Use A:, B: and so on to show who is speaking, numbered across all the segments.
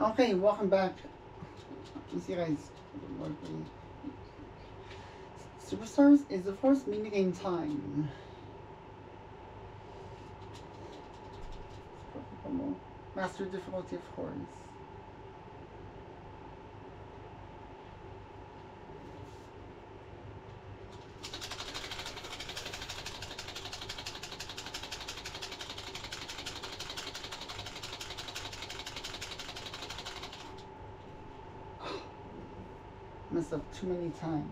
A: Okay, welcome back. You see guys. Superstars is the first minigame time. Master difficulty of course. Times.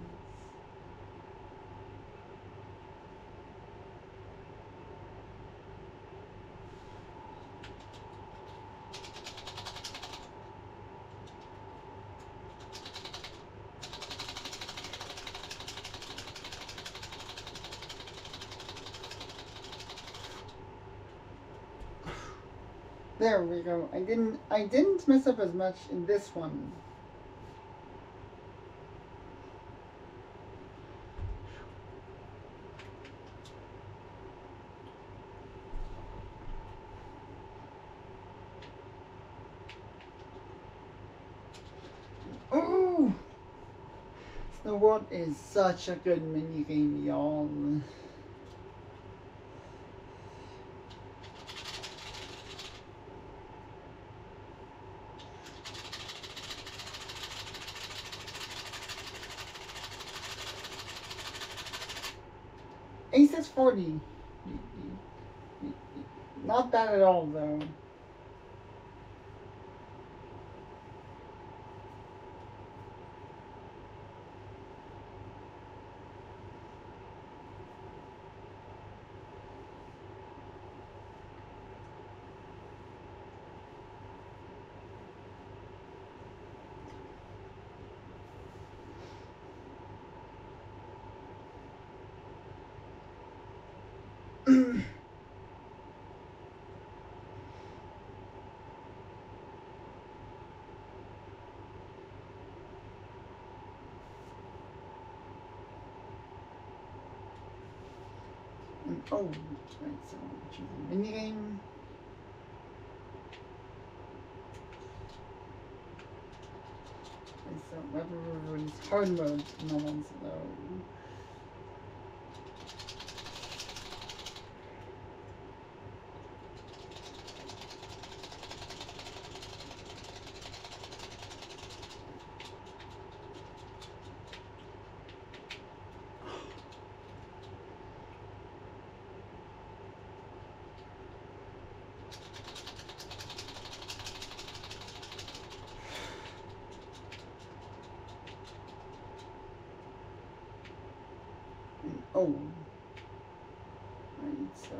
A: There we go. I didn't I didn't mess up as much in this one. Is such a good mini game, y'all. A640. Not bad at all, though. And, oh, right, so game. Okay, so weapon hard mode, no one's low. Oh. Right, so.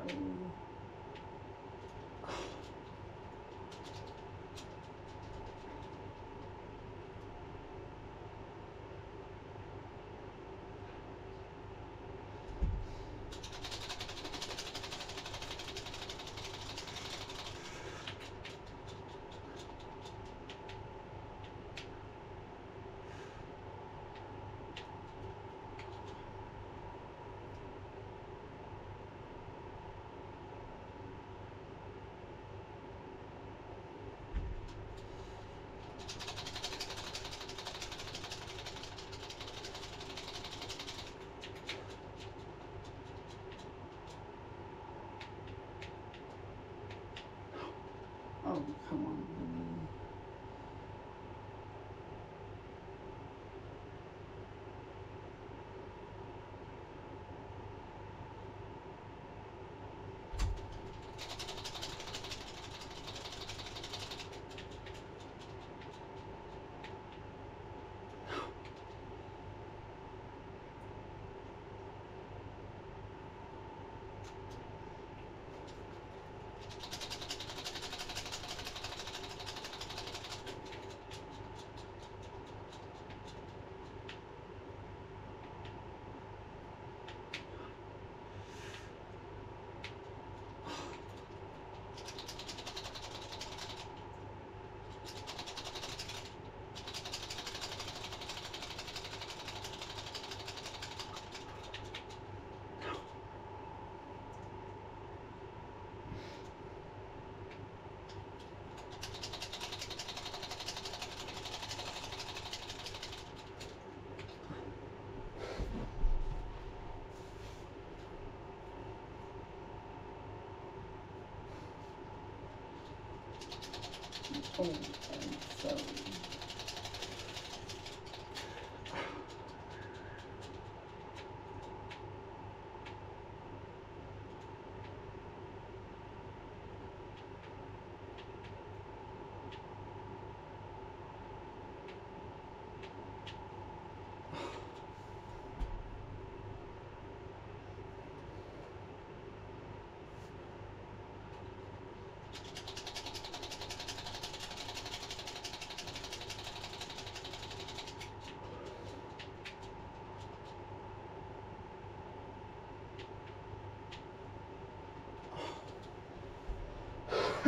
A: Oh, come on. Really?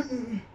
A: Mm-mm.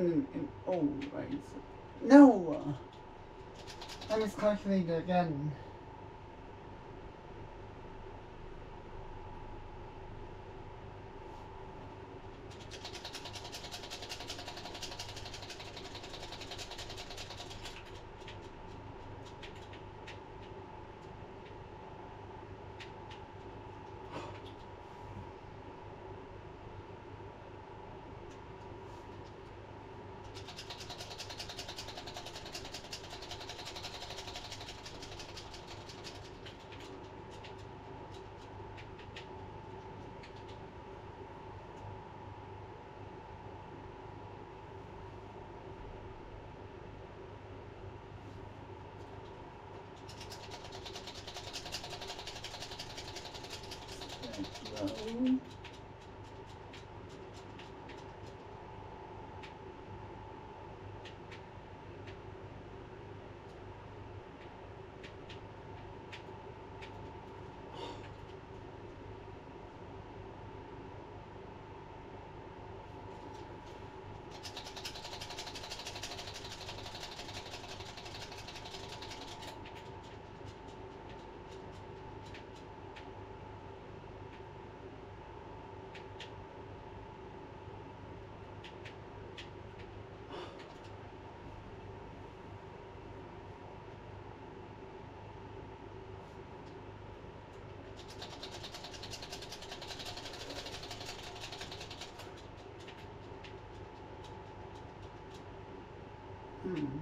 A: in, in, oh, right. No! I miscalculated again. Uhum. Hmm.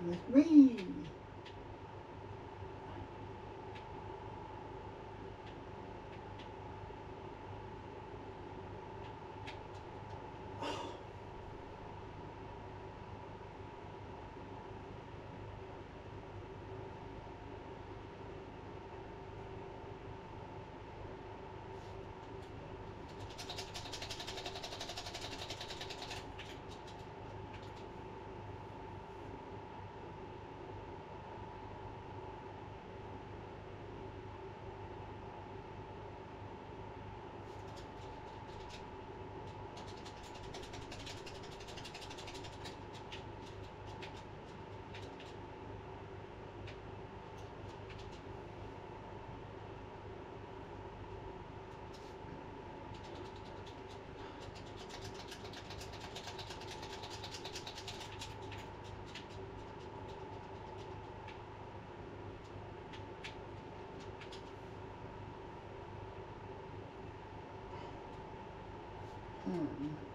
A: With me. Hmm. So,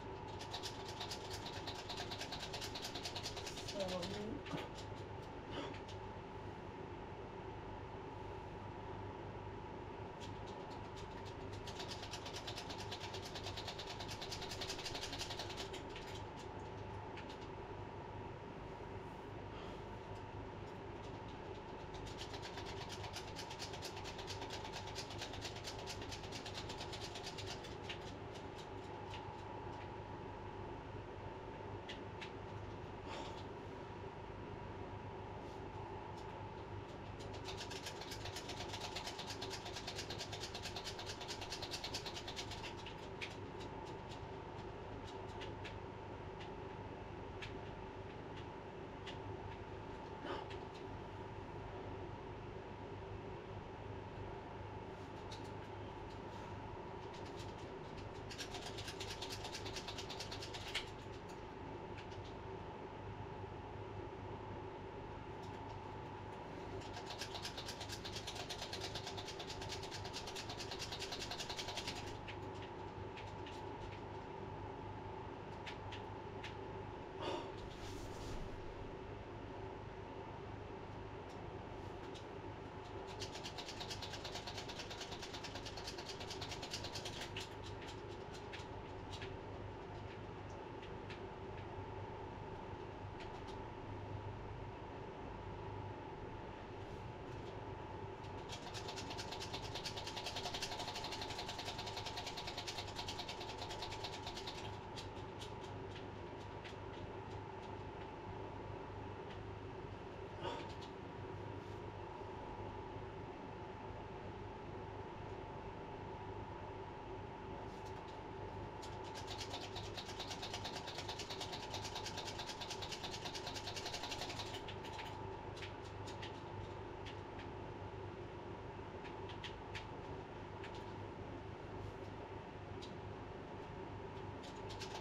A: Whew.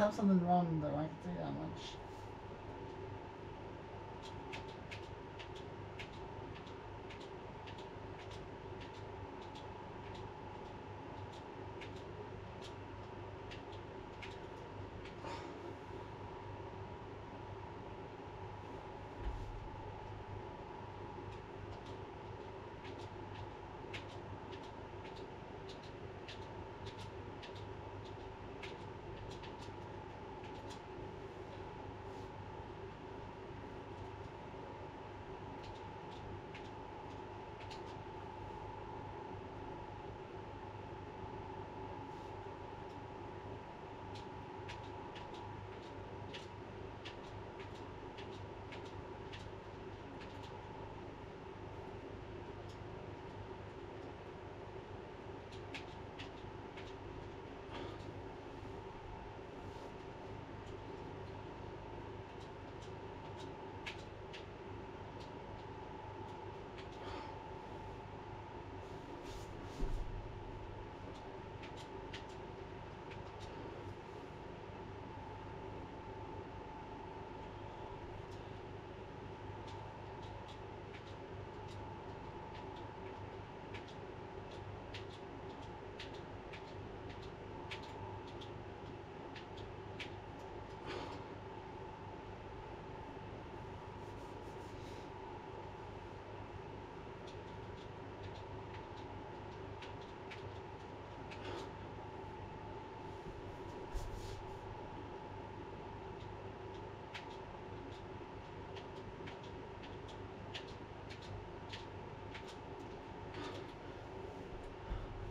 A: Have something wrong though, I can say that much.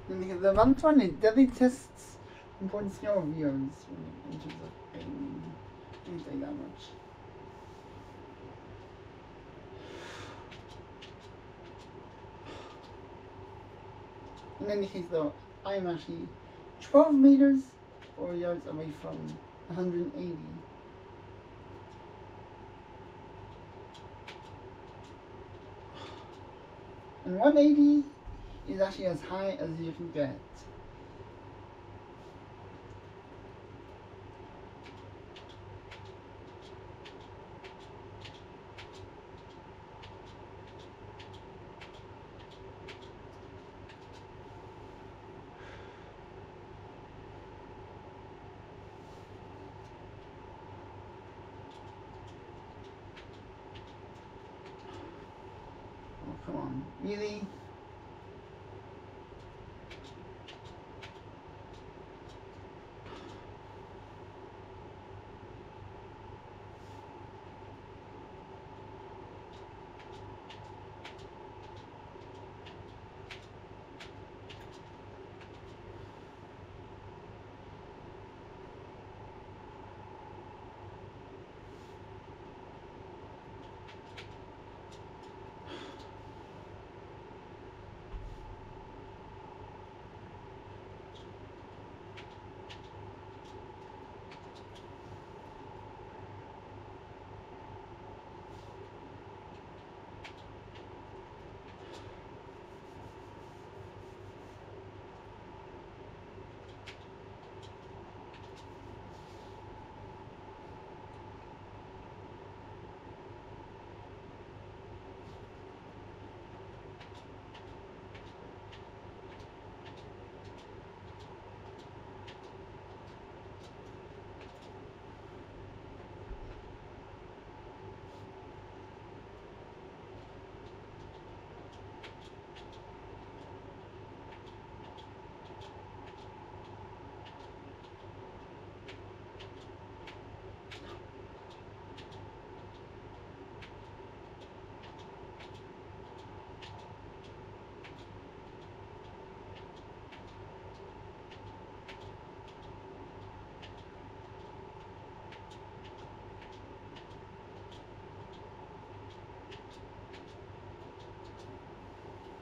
A: The one one is deadly tests important skill viewers in terms of. I didn't say that much. In any case though, I am actually 12 meters or yards away from 180. And 180 is actually as high as you can get. Oh, come on. Really?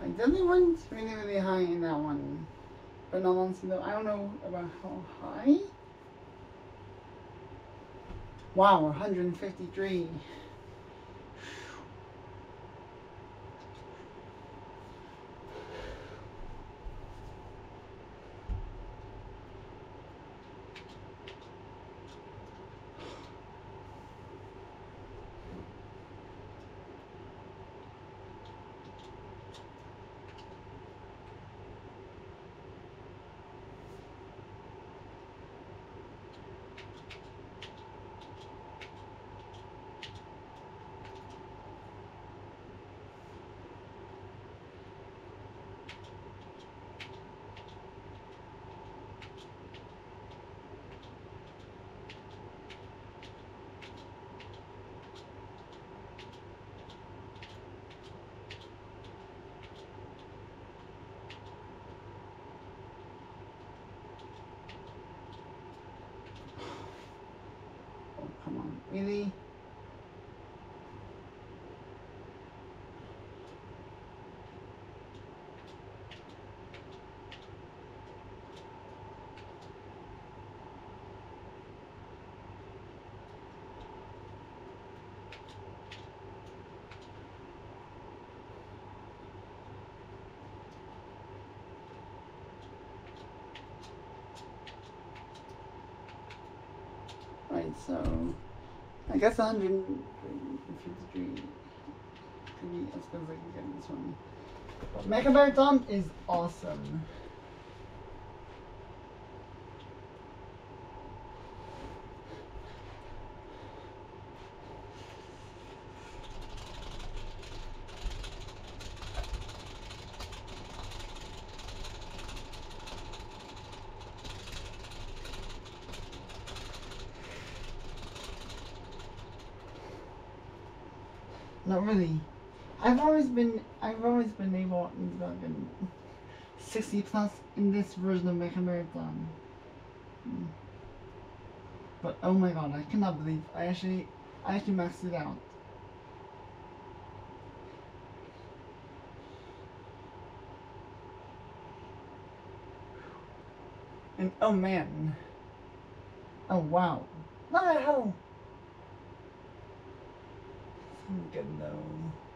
A: Like the one's really, really high in that one. But not honestly though, I don't know about how high. Wow, 153. Really? Right, so I guess 153 could be as I can get this one. Mecha Marathon is awesome. Not really. I've always been I've always been able to fucking sixty plus in this version of Mecha Marathon. Mm. But oh my god, I cannot believe I actually I actually maxed it out. And oh man. Oh wow. No! I'm good though.